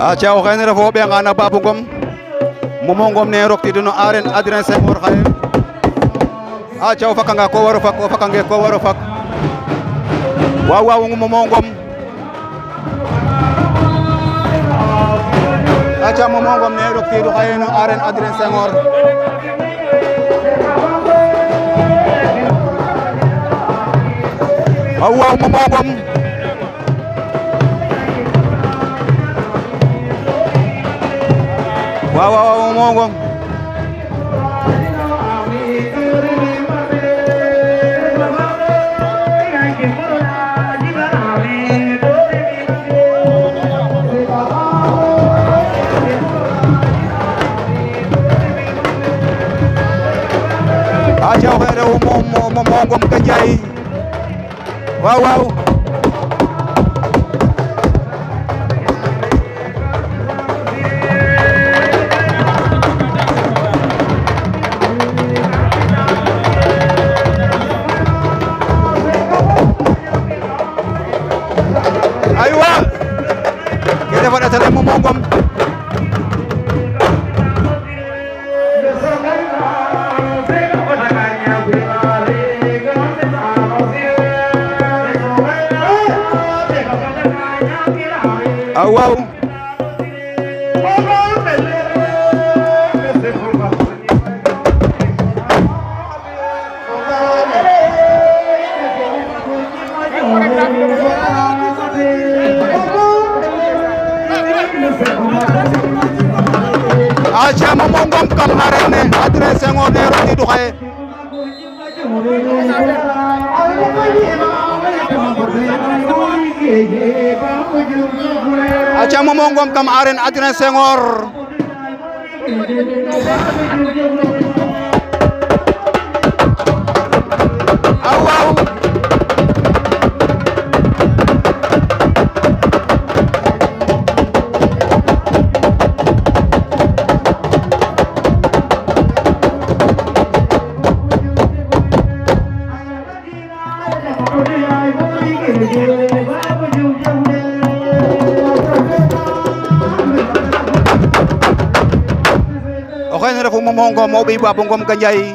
aca o xene ref o ɓeanga Babou Ngom. Momo Ngom ne roktide no arène Adrien Senghor xaye aca o fakanga ko waro fak o fakange ko waro fak. Waaw waaw Momo Ngom. Aca Momo Ngom ne roktidu xaye no arène Adrien Senghor waaw waaw Momo Ngom waaw waaw moo ngoog a caw ah waaw aca Momo Ngom kam arène ne Adrien Senghor ne rokidu xaye aca Momo kam arène Adrien Senghor ah waaw xene refu Momo Ngom o ɓiy Babou Ngom Gandiaye